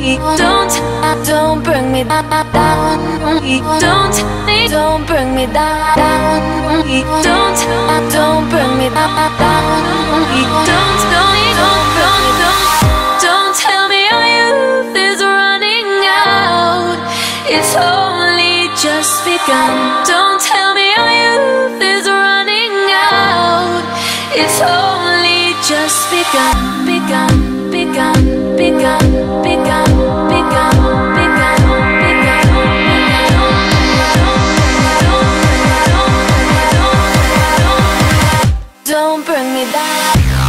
Don't, don't bring me down. Don't, don't bring me down. Don't, don't bring me down. Don't, don't, don't, don't, don't, don't tell me our youth is running out. It's only just begun. Don't tell me our youth is running out. It's only just begun, begun, begun, begun, begun. me that